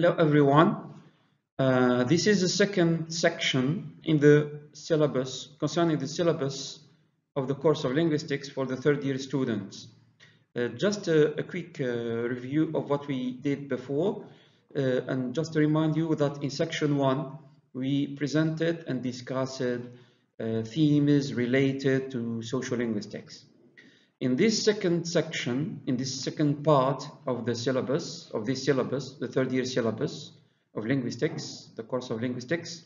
Hello everyone. Uh, this is the second section in the syllabus concerning the syllabus of the course of linguistics for the third year students. Uh, just a, a quick uh, review of what we did before uh, and just to remind you that in section one we presented and discussed uh, themes related to social linguistics. In this second section, in this second part of the syllabus, of this syllabus, the third year syllabus of linguistics, the course of linguistics,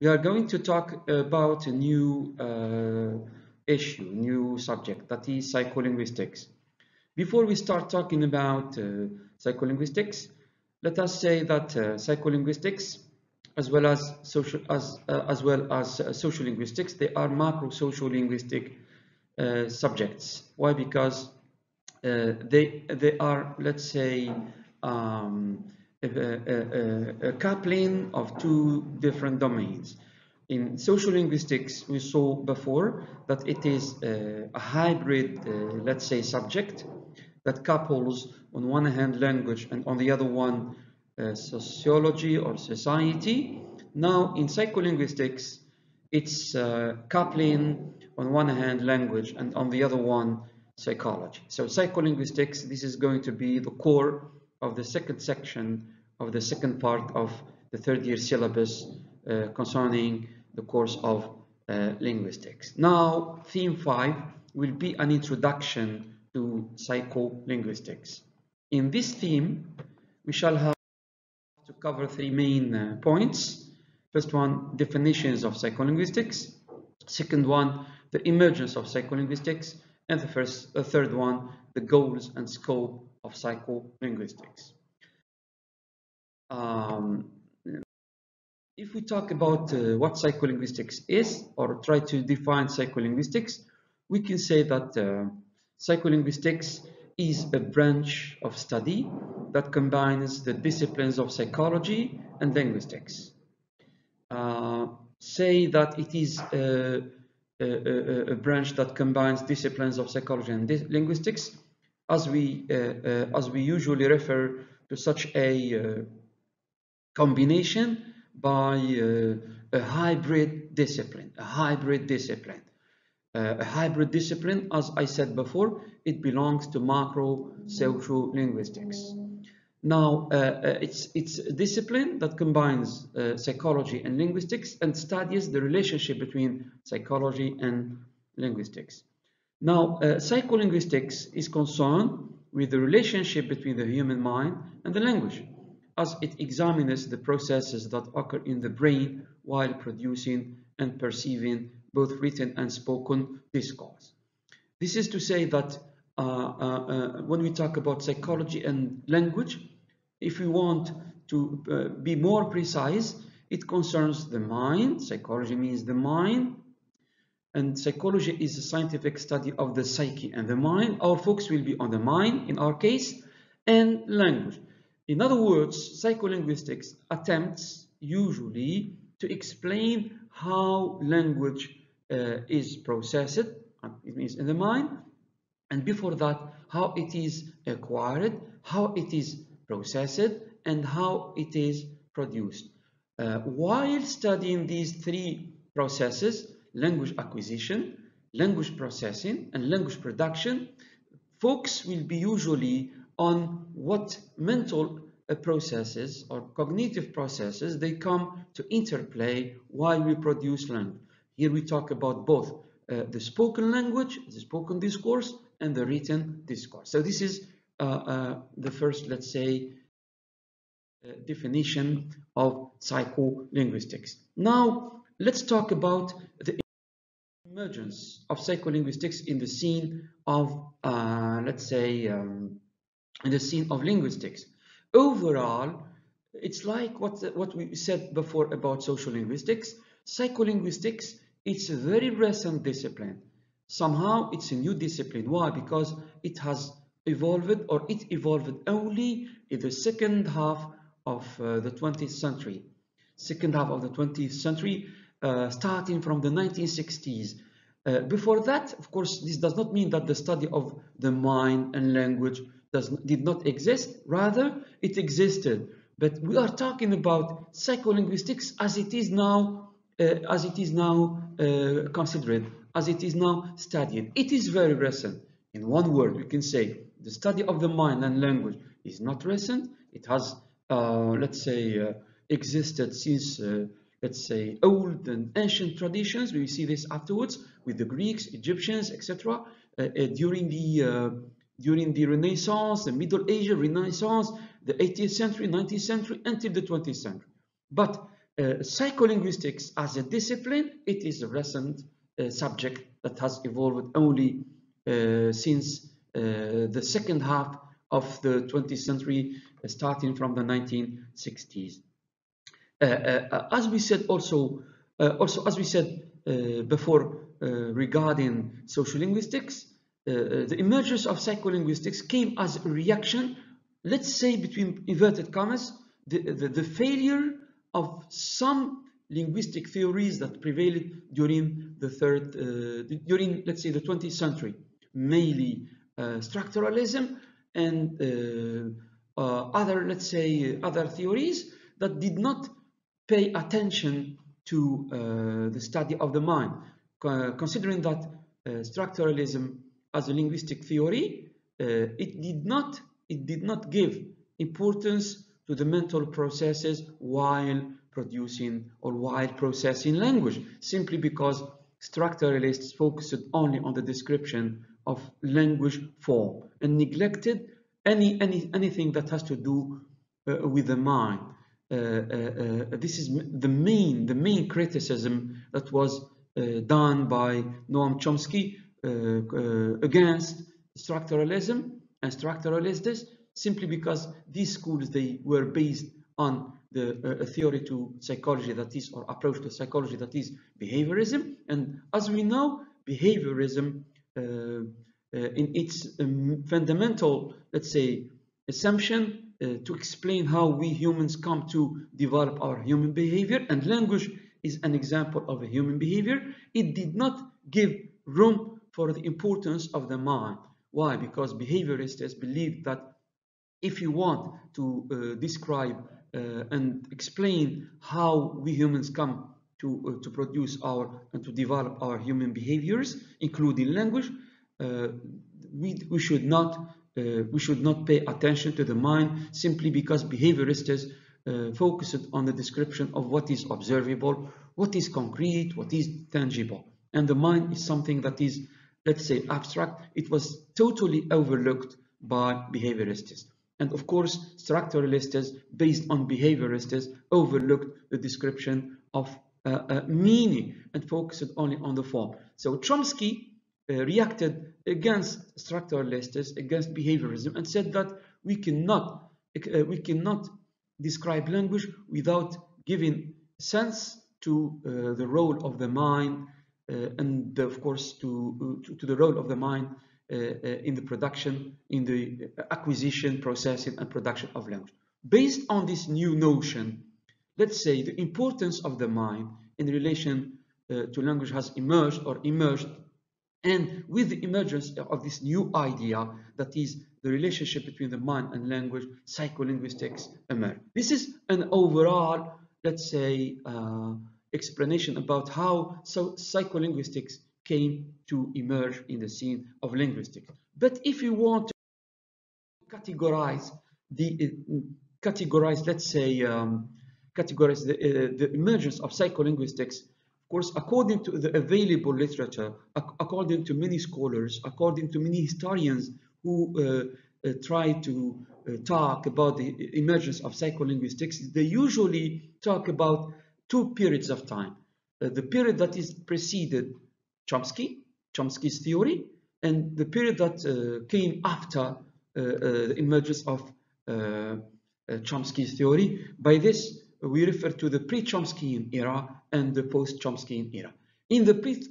we are going to talk about a new uh, issue, new subject, that is psycholinguistics. Before we start talking about uh, psycholinguistics, let us say that uh, psycholinguistics, as well as social, as, uh, as well as uh, social linguistics, they are macro social linguistic uh, subjects. Why? Because uh, they they are, let's say, um, a, a, a, coupling of two different domains. In social linguistics, we saw before that it is a, a hybrid, uh, let's say, subject that couples on one hand language and on the other one uh, sociology or society. Now, in psycholinguistics, it's uh, coupling on one hand language and on the other one psychology. So psycholinguistics, this is going to be the core of the second section of the second part of the third year syllabus uh, concerning the course of uh, linguistics. Now, theme 5 will be an introduction to psycholinguistics. In this theme, we shall have to cover three main uh, points. First one, definitions of psycholinguistics. Second one, the emergence of psycholinguistics, and the first, the third one, the goals and scope of psycholinguistics. Um, if we talk about uh, what psycholinguistics is, or try to define psycholinguistics, we can say that uh, psycholinguistics is a branch of study that combines the disciplines of psychology and linguistics. Uh, say that it is uh, a, a, branch that combines disciplines of psychology and linguistics, as we uh, uh, as we usually refer to such a uh, combination by a hybrid discipline, a hybrid discipline. A hybrid discipline, as I said before, it belongs to macro social linguistics. Now, uh, uh, it's, it's a discipline that combines uh, psychology and linguistics and studies the relationship between psychology and linguistics. Now, uh, psycholinguistics is concerned with the relationship between the human mind and the language, as it examines the processes that occur in the brain while producing and perceiving both written and spoken discourse. This is to say that uh, uh, when we talk about psychology and language, if we want to uh, be more precise, it concerns the mind. Psychology means the mind. And psychology is a scientific study of the psyche and the mind. Our focus will be on the mind, in our case, and language. In other words, psycholinguistics attempts usually to explain how language uh, is processed, it means in the mind, and before that, how it is acquired, how it is processed, and how it is produced. Uh, while studying these three processes, language acquisition, language processing, and language production, focus will be usually on what mental uh, processes or cognitive processes they come to interplay while we produce language. Here we talk about both uh, the spoken language, the spoken discourse, and the written discourse. So this is the first, let's say, uh, definition of psycholinguistics. Now, let's talk about the emergence of psycholinguistics in the scene of, uh, let's say, um, in the scene of linguistics. Overall, it's like what, what we said before about social linguistics. Psycholinguistics, it's a very recent discipline. Somehow it's a new discipline. Why? Because it has evolved or it evolved only in the second half of uh, the 20th century. Second half of the 20th century, uh, starting from the 1960s. Uh, before that, of course, this does not mean that the study of the mind and language does, did not exist. Rather, it existed. But we are talking about psycholinguistics as it is now, uh, as it is now uh, considered, as it is now studied. It is very recent. In one word, we can say the study of the mind and language is not recent. It has, uh, let's say, uh, existed since, uh, let's say, old and ancient traditions. We see this afterwards with the Greeks, Egyptians, etc. Uh, during the during the Renaissance, the Middle Ages, Renaissance, the 18th century, 19th century, until the 20th century. But uh, psycholinguistics as a discipline, it is a recent uh, subject that has evolved only uh, since uh, the second half of the 20th century, uh, starting from the 1960s. Uh, as we said also, also as we said before regarding social linguistics, the emergence of psycholinguistics came as a reaction let's say between inverted commas, the, the, the failure of some linguistic theories that prevailed during the third, uh, during, let's say, the 20th century, mainly uh, structuralism and uh, uh other, let's say, other theories that did not pay attention to uh, the study of the mind, considering that uh, structuralism as a linguistic theory, it did not it did not give importance to the mental processes while producing or while processing language, simply because structuralists focused only on the description of language form and neglected any, any anything that has to do uh, with the mind. Uh, uh, uh this is the main the main criticism that was uh, done by Noam Chomsky uh, against structuralism and structuralists simply because these schools they were based on the uh, theory to psychology that is or approach to psychology that is behaviorism and as we know behaviorism in its um, fundamental let's say assumption uh, to explain how we humans come to develop our human behavior and language is an example of a human behavior it did not give room for the importance of the mind why? Because behaviorists believe that if you want to uh, describe uh, and explain how we humans come to, uh, to produce our and to develop our human behaviors, including language, uh, we, we should not uh, we should not pay attention to the mind simply because behaviorists uh, focus on the description of what is observable, what is concrete, what is tangible. And the mind is something that is let's say abstract, it was totally overlooked by behaviorists. And of course, structuralists based on behaviorists overlooked the description of meaning and focused only on the form. So Chomsky uh, reacted against structuralists, against behaviorism, and said that we cannot uh, we cannot describe language without giving sense to uh, the role of the mind uh, and of course to, to, to, the role of the mind uh, uh, in the production, in the acquisition, processing and production of language. Based on this new notion, let's say the importance of the mind in relation to language has emerged or emerged and with the emergence of this new idea that is the relationship between the mind and language, psycholinguistics emerged. This is an overall, let's say, uh, explanation about how so psycholinguistics came to emerge in the scene of linguistics. But if you want to categorize the uh, categorize, let's say, um, categorize the, uh, the emergence of psycholinguistics, of course, according to the available literature, according to many scholars, according to many historians who uh, uh, try to uh, talk about the emergence of psycholinguistics, they usually talk about two periods of time. Uh, the period that is preceded Chomsky, Chomsky's theory, and the period that uh, came after uh, uh the emergence of Chomsky's theory. By this, we refer to the pre-Chomskyan era and the post-Chomskyan era. In the pre,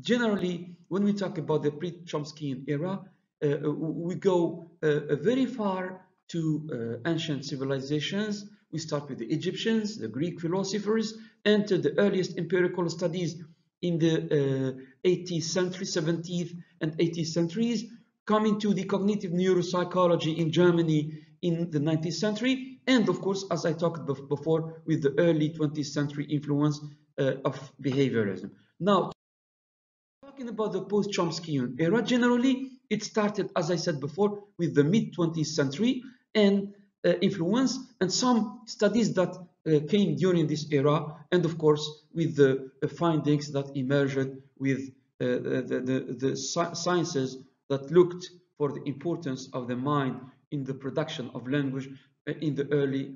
generally, when we talk about the pre-Chomskyan era, uh, we go uh, very far to uh, ancient civilizations we start with the Egyptians, the Greek philosophers, enter the earliest empirical studies in the uh, 18th century, 17th and 18th centuries, coming to the cognitive neuropsychology in Germany in the 19th century, and of course, as I talked before, with the early 20th century influence uh, of behaviorism. Now, talking about the post-Chomskyan era, generally, it started, as I said before, with the mid-20th century and uh, influence and some studies that uh, came during this era, and of course, with the findings that emerged with uh, the, the, the sciences that looked for the importance of the mind in the production of language uh, in the early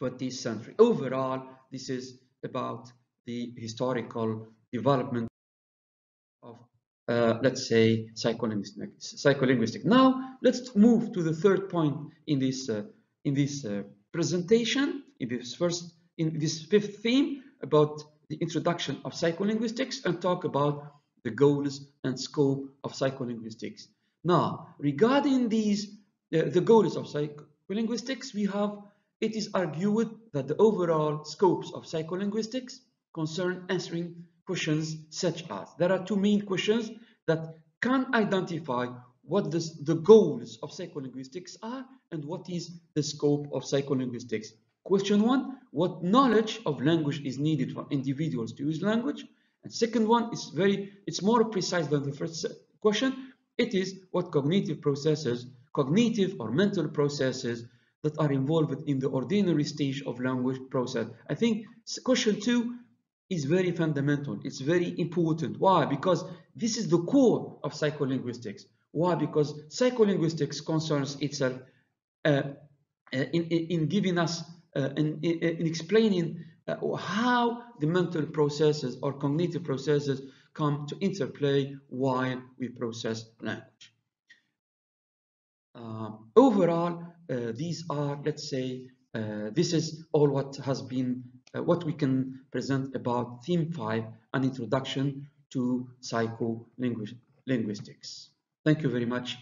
20th century. Overall, this is about the historical development of, uh, let's say, psycholinguistic, psycholinguistic. Now, let's move to the third point in this, uh, in this uh, presentation, in this first, in this fifth theme about the introduction of psycholinguistics and talk about the goals and scope of psycholinguistics. Now, regarding these, uh, the goals of psycholinguistics, we have, it is argued that the overall scopes of psycholinguistics concern answering questions such as, there are two main questions that can identify what the, the goals of psycholinguistics are and what is the scope of psycholinguistics. Question one, what knowledge of language is needed for individuals to use language? And second one is very, it's more precise than the first question. It is what cognitive processes, cognitive or mental processes that are involved in the ordinary stage of language process. I think question two is very fundamental. It's very important. Why? Because this is the core of psycholinguistics. Why? Because psycholinguistics concerns itself uh, uh in, in, giving us, uh, in, in explaining uh, how the mental processes or cognitive processes come to interplay while we process language. Uh, overall, uh, these are, let's say, uh, this is all what has been, what we can present about theme 5, an introduction to psycholinguistics. Thank you very much.